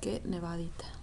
que nevadita.